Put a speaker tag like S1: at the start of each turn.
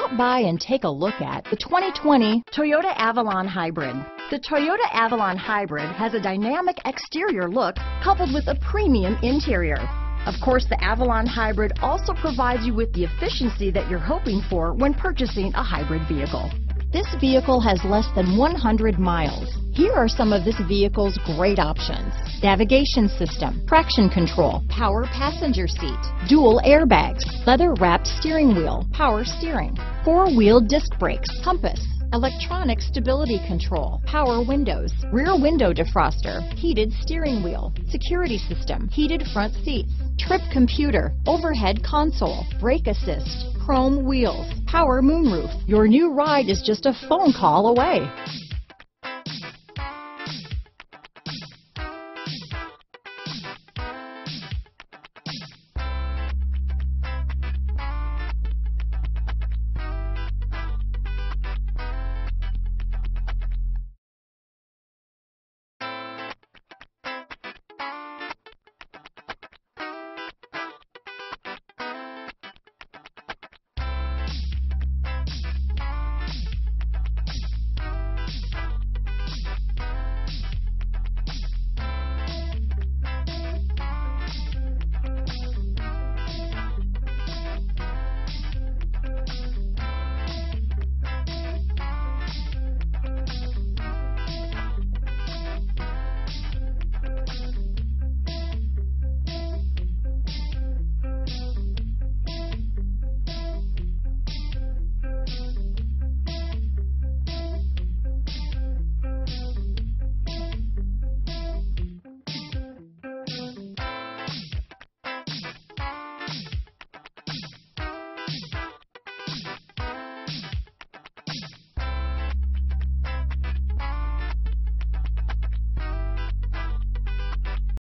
S1: Stop by and take a look at the 2020 Toyota Avalon Hybrid. The Toyota Avalon Hybrid has a dynamic exterior look coupled with a premium interior. Of course, the Avalon Hybrid also provides you with the efficiency that you're hoping for when purchasing a hybrid vehicle. This vehicle has less than 100 miles. Here are some of this vehicle's great options. Navigation system, traction control, power passenger seat, dual airbags, leather wrapped steering wheel, power steering, four wheel disc brakes, compass, electronic stability control, power windows, rear window defroster, heated steering wheel, security system, heated front seats, trip computer, overhead console, brake assist, chrome wheels, power moonroof. Your new ride is just a phone call away.